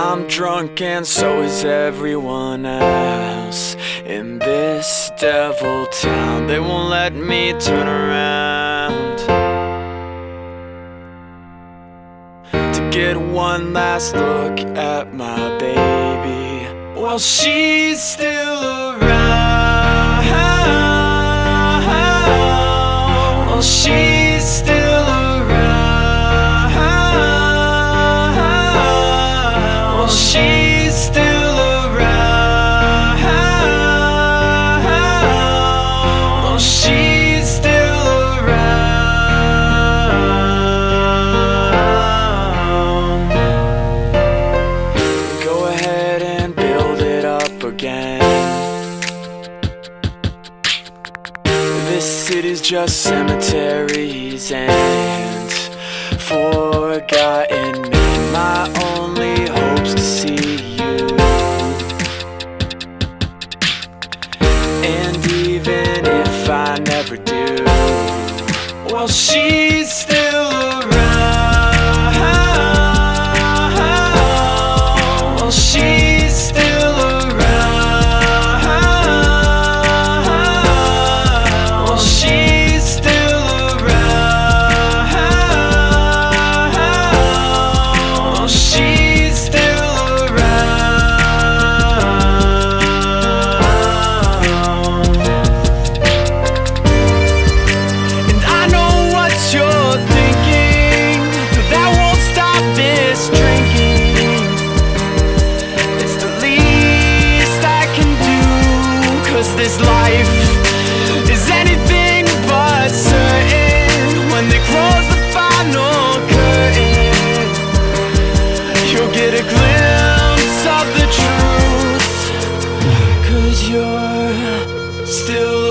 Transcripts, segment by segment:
I'm drunk and so is everyone else In this devil town. They won't let me turn around To get one last look at my baby. While she's still around again This city's just cemeteries and forgotten men. My only hope's to see you. And even if I never do, well, she's this life is anything but certain. When they close the final curtain, you'll get a glimpse of the truth, cause you're still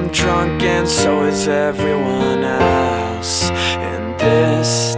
I'm drunk and so is everyone else. In this